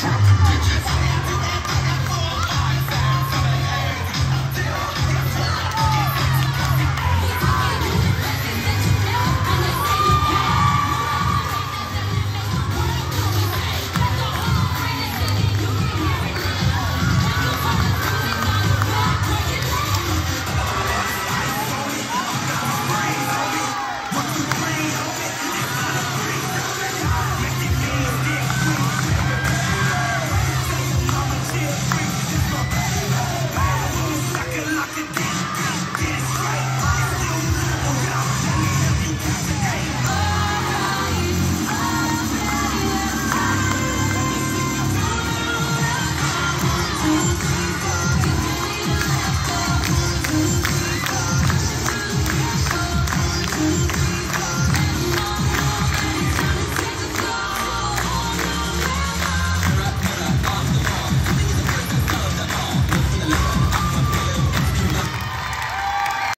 Drop the digits.